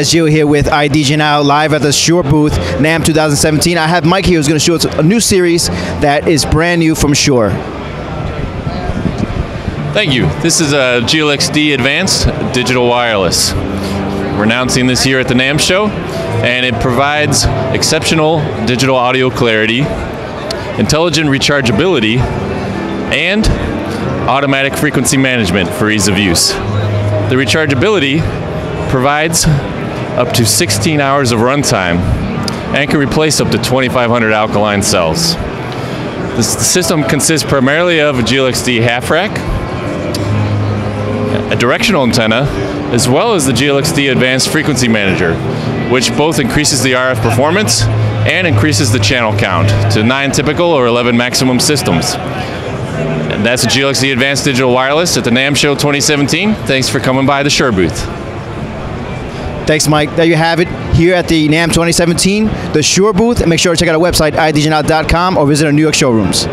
guys, Geo here with IDJ Now, live at the Shure booth, NAMM 2017. I have Mike here who's going to show us a new series that is brand new from Shure. Thank you. This is uh, a GLXD Advanced Digital Wireless. We're announcing this here at the NAMM show, and it provides exceptional digital audio clarity, intelligent rechargeability, and automatic frequency management for ease of use. The rechargeability provides up to 16 hours of runtime and can replace up to 2,500 alkaline cells. The system consists primarily of a GLXD half rack, a directional antenna, as well as the GLXD Advanced Frequency Manager, which both increases the RF performance and increases the channel count to 9 typical or 11 maximum systems. And that's the GLXD Advanced Digital Wireless at the NAMM Show 2017. Thanks for coming by the Shure booth. Thanks, Mike. There you have it here at the NAMM 2017, the Shure booth. And make sure to check out our website, idjnow.com, or visit our New York showrooms.